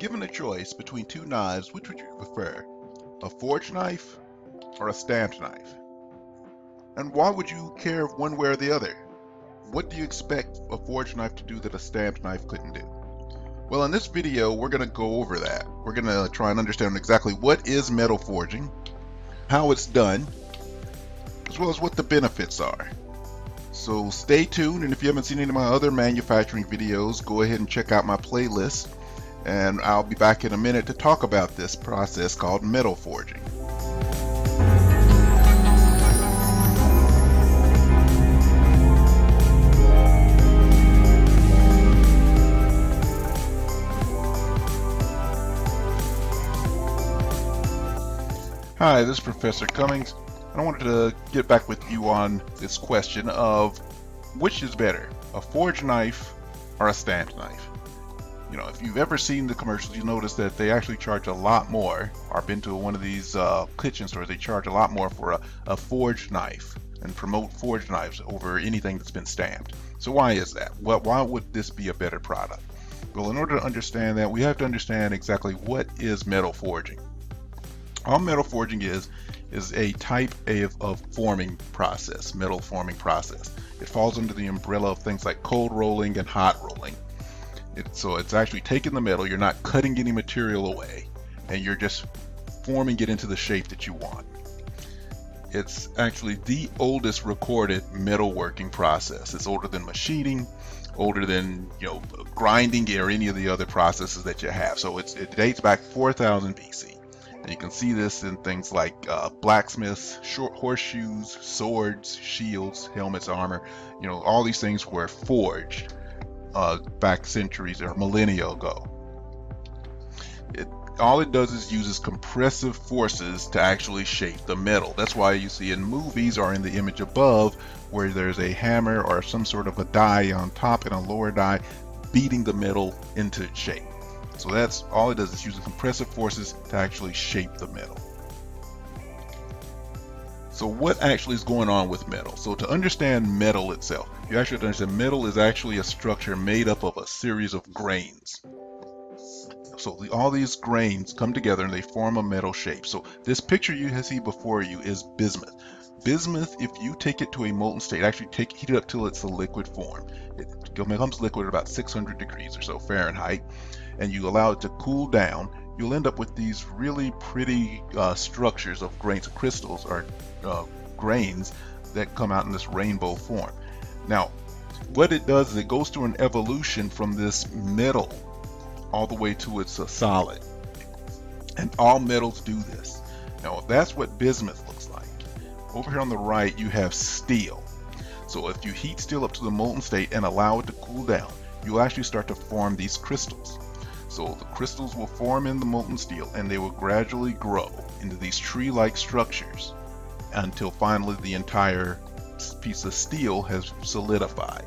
Given a choice between two knives, which would you prefer? A forged knife or a stamped knife? And why would you care one way or the other? What do you expect a forged knife to do that a stamped knife couldn't do? Well, in this video, we're going to go over that. We're going to try and understand exactly what is metal forging, how it's done, as well as what the benefits are. So stay tuned, and if you haven't seen any of my other manufacturing videos, go ahead and check out my playlist and I'll be back in a minute to talk about this process called metal forging. Hi, this is Professor Cummings. I wanted to get back with you on this question of which is better, a forged knife or a stamped knife? You know, if you've ever seen the commercials, you notice that they actually charge a lot more. Or been to one of these uh, kitchen stores, they charge a lot more for a, a forged knife and promote forged knives over anything that's been stamped. So why is that? Well, why would this be a better product? Well, in order to understand that, we have to understand exactly what is metal forging. All metal forging is is a type of, of forming process, metal forming process. It falls under the umbrella of things like cold rolling and hot rolling. It, so it's actually taking the metal, you're not cutting any material away, and you're just forming it into the shape that you want. It's actually the oldest recorded metalworking process. It's older than machining, older than you know grinding or any of the other processes that you have. So it dates back 4000 BC. And you can see this in things like uh, blacksmiths, short horseshoes, swords, shields, helmets, armor. You know, all these things were forged uh, back centuries or millennia ago. It, all it does is uses compressive forces to actually shape the metal. That's why you see in movies or in the image above where there's a hammer or some sort of a die on top and a lower die beating the metal into shape. So that's all it does is using compressive forces to actually shape the metal. So what actually is going on with metal? So to understand metal itself, you actually understand metal is actually a structure made up of a series of grains. So the, all these grains come together and they form a metal shape. So this picture you see before you is bismuth. Bismuth, if you take it to a molten state, actually take heat it up till it's a liquid form. It becomes liquid at about 600 degrees or so Fahrenheit, and you allow it to cool down you'll end up with these really pretty uh, structures of grains of crystals or uh, grains that come out in this rainbow form. Now, what it does is it goes through an evolution from this metal all the way to its a solid. And all metals do this. Now, that's what bismuth looks like. Over here on the right, you have steel. So if you heat steel up to the molten state and allow it to cool down, you'll actually start to form these crystals. So the crystals will form in the molten steel and they will gradually grow into these tree-like structures until finally the entire piece of steel has solidified.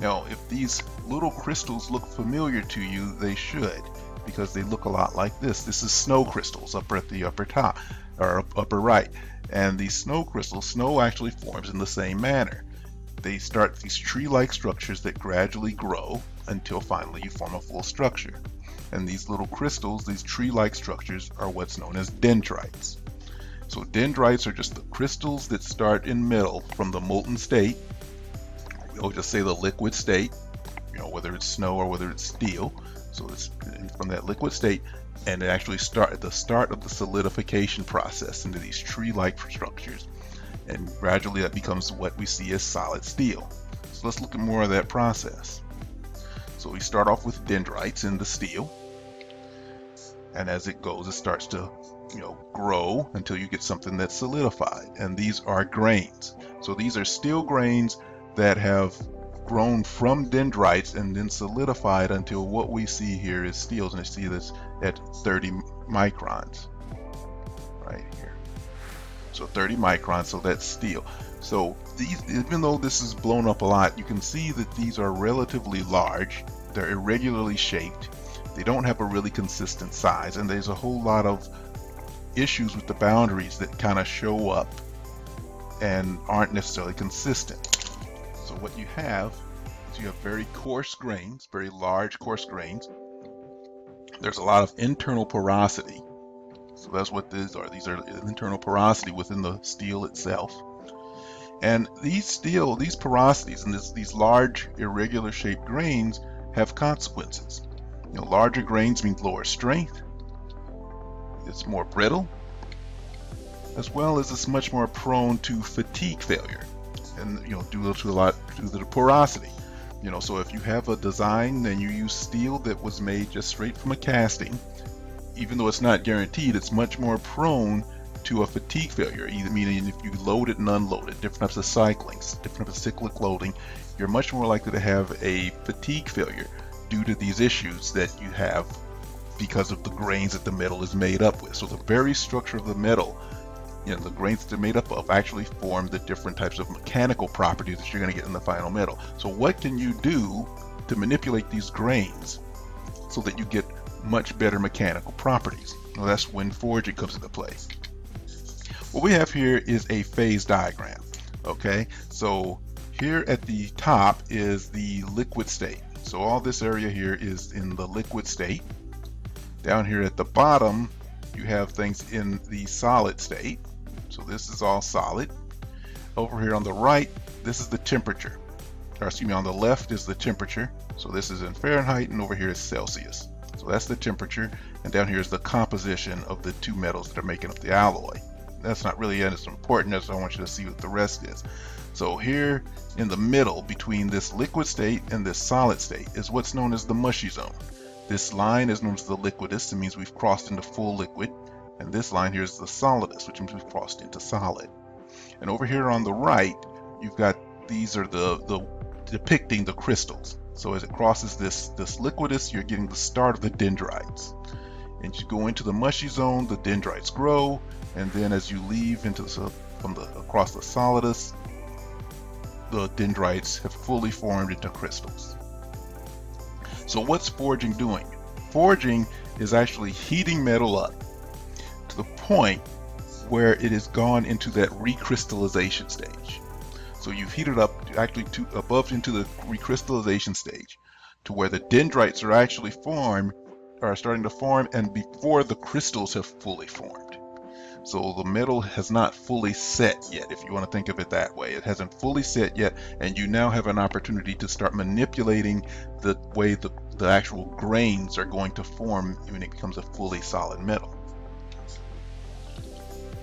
Now, if these little crystals look familiar to you, they should, because they look a lot like this. This is snow crystals up at the upper top, or upper right. And these snow crystals, snow actually forms in the same manner. They start these tree-like structures that gradually grow until finally you form a full structure. And these little crystals, these tree-like structures, are what's known as dendrites. So dendrites are just the crystals that start in metal from the molten state. We'll just say the liquid state, you know, whether it's snow or whether it's steel. So it's from that liquid state, and it actually start at the start of the solidification process into these tree-like structures. And gradually that becomes what we see as solid steel. So let's look at more of that process. So we start off with dendrites in the steel. And as it goes it starts to you know grow until you get something that's solidified. And these are grains. So these are steel grains that have grown from dendrites and then solidified until what we see here is steels. And you see this at 30 microns right here so 30 microns so that's steel so these even though this is blown up a lot you can see that these are relatively large they're irregularly shaped they don't have a really consistent size, and there's a whole lot of issues with the boundaries that kind of show up and aren't necessarily consistent. So what you have is you have very coarse grains, very large coarse grains. there's a lot of internal porosity. So that's what these are. These are internal porosity within the steel itself. And these steel, these porosities and this, these large irregular shaped grains have consequences. You know, larger grains mean lower strength. It's more brittle, as well as it's much more prone to fatigue failure, and you know due to a lot due to the porosity. You know, so if you have a design and you use steel that was made just straight from a casting, even though it's not guaranteed, it's much more prone to a fatigue failure, either meaning if you load it and unload it, different types of cyclings, different types of cyclic loading, you're much more likely to have a fatigue failure due to these issues that you have because of the grains that the metal is made up with. So the very structure of the metal, you know, the grains that they're made up of actually form the different types of mechanical properties that you're going to get in the final metal. So what can you do to manipulate these grains so that you get much better mechanical properties? That's when forging comes into play. What we have here is a phase diagram. Okay, so here at the top is the liquid state. So all this area here is in the liquid state. Down here at the bottom, you have things in the solid state. So this is all solid. Over here on the right, this is the temperature. Or excuse me, on the left is the temperature. So this is in Fahrenheit and over here is Celsius. So that's the temperature. And down here is the composition of the two metals that are making up the alloy that's not really as important as I want you to see what the rest is. So here in the middle between this liquid state and this solid state is what's known as the mushy zone. This line is known as the liquidus. It means we've crossed into full liquid. And this line here is the solidus, which means we've crossed into solid. And over here on the right, you've got these are the, the depicting the crystals. So as it crosses this, this liquidus, you're getting the start of the dendrites. And you go into the mushy zone, the dendrites grow, and then as you leave into the, from the across the solidus, the dendrites have fully formed into crystals. So what's forging doing? Forging is actually heating metal up to the point where it has gone into that recrystallization stage. So you've heated up actually to above into the recrystallization stage to where the dendrites are actually formed are starting to form and before the crystals have fully formed. So the metal has not fully set yet, if you want to think of it that way. It hasn't fully set yet, and you now have an opportunity to start manipulating the way the, the actual grains are going to form when it becomes a fully solid metal.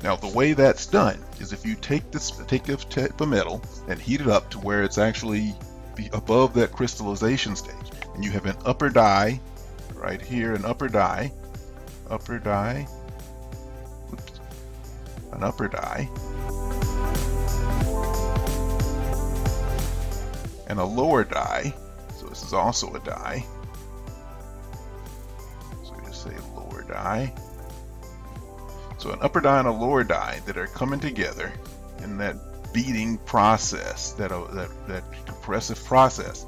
Now the way that's done is if you take this take type of metal and heat it up to where it's actually above that crystallization stage, and you have an upper die right here, an upper die, upper die, an upper die, and a lower die. So this is also a die. So we just say lower die. So an upper die and a lower die that are coming together in that beating process, that, uh, that, that compressive process.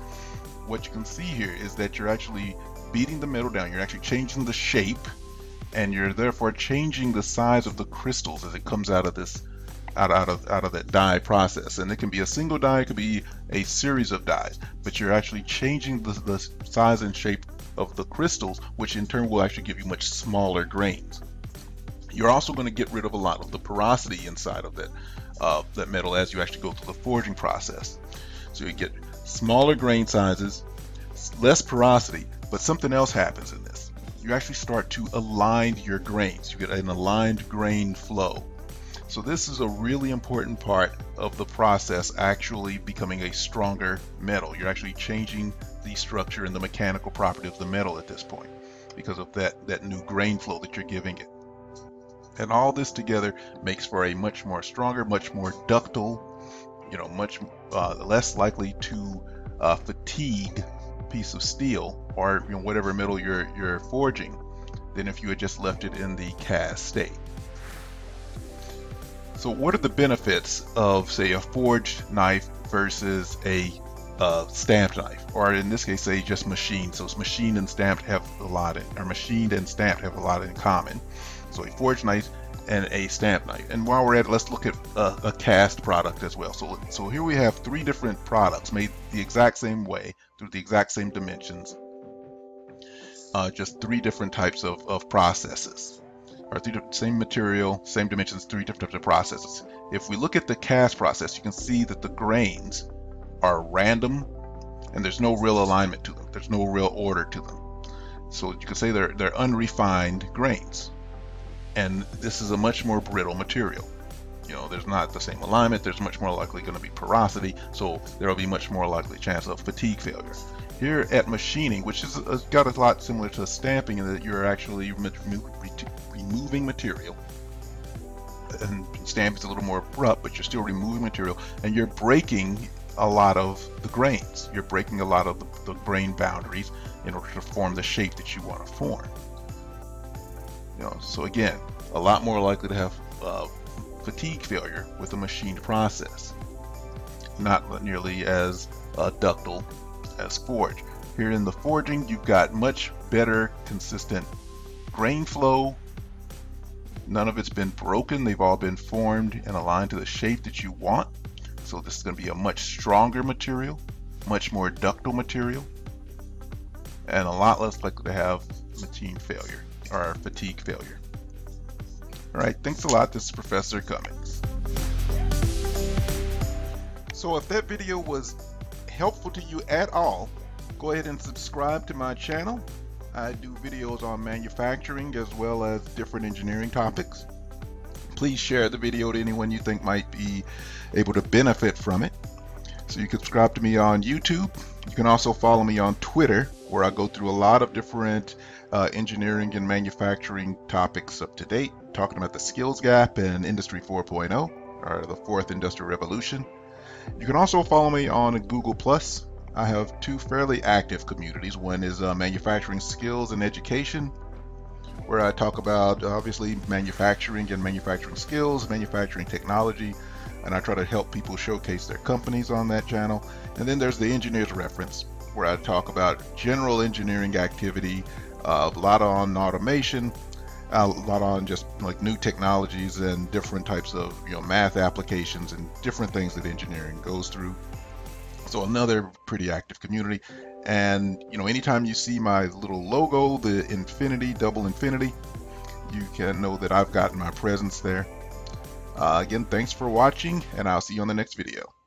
What you can see here is that you're actually beating the metal down. You're actually changing the shape and you're therefore changing the size of the crystals as it comes out of this out, out of out of that die process and it can be a single die it could be a series of dies but you're actually changing the, the size and shape of the crystals which in turn will actually give you much smaller grains you're also going to get rid of a lot of the porosity inside of that uh, that metal as you actually go through the forging process so you get smaller grain sizes less porosity but something else happens in this you actually start to align your grains. You get an aligned grain flow. So this is a really important part of the process actually becoming a stronger metal. You're actually changing the structure and the mechanical property of the metal at this point because of that, that new grain flow that you're giving it. And all this together makes for a much more stronger, much more ductile, you know, much uh, less likely to uh, fatigue piece of steel or you know, whatever metal you're, you're forging than if you had just left it in the cast state. So what are the benefits of say a forged knife versus a uh, stamped knife, or in this case, say just machined. So it's machined and stamped have a lot, in, or machined and stamped have a lot in common. So a forged knife and a stamp knife. And while we're at it, let's look at a, a, cast product as well. So, so here we have three different products made the exact same way through the exact same dimensions. uh, just three different types of, of processes. Or three, same material, same dimensions, three different types of processes. If we look at the cast process, you can see that the grains are random and there's no real alignment to them. There's no real order to them. So you can say they're, they're unrefined grains. And this is a much more brittle material. You know, there's not the same alignment, there's much more likely going to be porosity, so there will be much more likely chance of fatigue failure. Here at machining, which is uh, got a lot similar to stamping in that you're actually removing material, and stamping is a little more abrupt, but you're still removing material, and you're breaking a lot of the grains. You're breaking a lot of the, the grain boundaries in order to form the shape that you want to form. Know, so again, a lot more likely to have uh, fatigue failure with a machined process. Not nearly as uh, ductile as forge. Here in the forging, you've got much better consistent grain flow. None of it's been broken. They've all been formed and aligned to the shape that you want. So this is going to be a much stronger material, much more ductile material, and a lot less likely to have machine failure or fatigue failure. All right, thanks a lot. This is Professor Cummings. So if that video was helpful to you at all, go ahead and subscribe to my channel. I do videos on manufacturing as well as different engineering topics please share the video to anyone you think might be able to benefit from it. So you can subscribe to me on YouTube. You can also follow me on Twitter, where I go through a lot of different uh, engineering and manufacturing topics up to date, talking about the skills gap and Industry 4.0, or the fourth industrial revolution. You can also follow me on Google Plus. I have two fairly active communities. One is uh, manufacturing skills and education, where I talk about obviously manufacturing and manufacturing skills, manufacturing technology, and I try to help people showcase their companies on that channel. And then there's the engineer's reference, where I talk about general engineering activity, uh, a lot on automation, a lot on just like new technologies and different types of you know math applications and different things that engineering goes through. So another pretty active community. And you know, anytime you see my little logo, the infinity, double infinity, you can know that I've gotten my presence there. Uh, again, thanks for watching, and I'll see you on the next video.